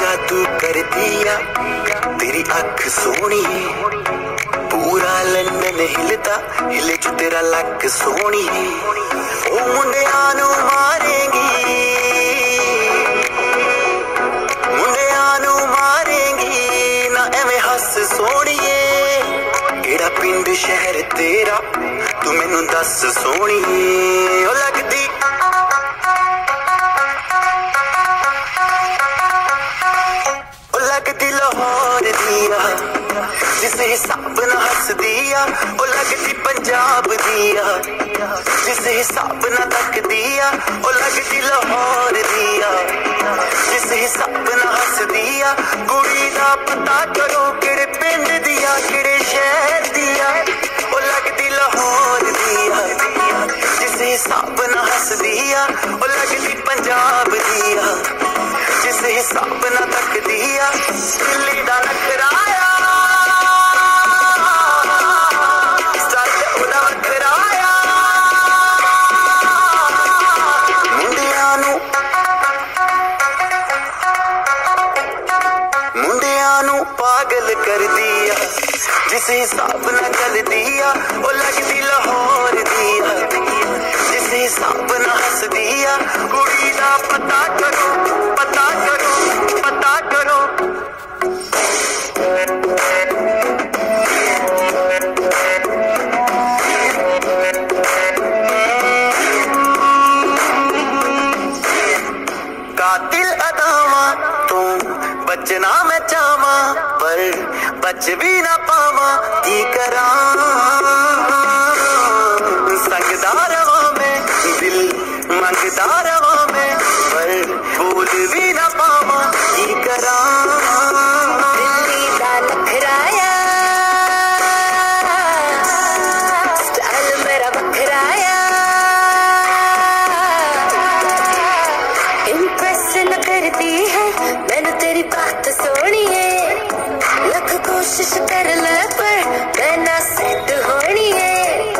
ਜਾਦੂ ਕਰਦੀ ਆ ਤੇਰੀ ਅੱਖ ਸੋਹਣੀ ਪੂਰਾ ਲੰਡਨ ਹਿਲਦਾ ਹਿਲੇ ਜੂ ਤੇਰਾ ਲੱਕ ਸੋਹਣੀ ਉਹ ਮੁੰਡਿਆਂ ਨੂੰ ਮਾਰੇਗੀ ਮੁੰਡਿਆਂ ਨੂੰ ਮਾਰੇਗੀ ਨਾ ਐਵੇਂ ਹੱਸ ਸੋਹਣੀਏ ਕਿਹੜਾ ਪਿੰਡ ਸ਼ਹਿਰ ਤੇਰਾ ਤੂੰ ਮੈਨੂੰ ਦੱਸ ਸੋਹਣੀ ਉਹ ਲੱਗਦੀ जिसने हिसाब ना हस दिया वो लगती पंजाब दिया। जिसने हिसाब ना तक दिया वो लगती लाहौर दिया। जिसने हिसाब ना हस दिया कुड़ी का पता करो किड़े पिंड दिया, किड़े शहर दिया। वो लगती लाहौर दिया। जिसने हिसाब ना हस दिया वो लगती पंजाब दिया। जिसने हिसाब ना तक दिया पागल कर दिया, जिस हिसाब ना चल दिया, वो लगती लाहौर दिया। जिस हिसाब ना हंस दिया, कुड़ी का पता करो पता करो पता करो। बचना मैं चावा पर बच भी ना पावा, की करा? संगदा रवा दिल मंगदा रवा पर भूल भी ना पावा कोशिश कर ले पर मैं ना होनी है।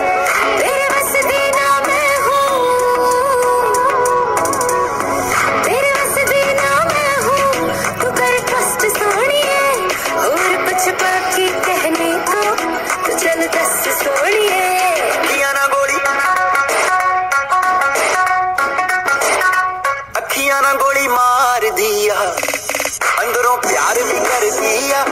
तेरे बस दीना मैं हूँ। तेरे बस दीना मैं हूँ। तू कर ट्रस्ट सोनी है। और कुछ बाकी कहने को तू चल दस सोनी है। गोली। मार दिया। अंदरों प्यार भी कर दिया।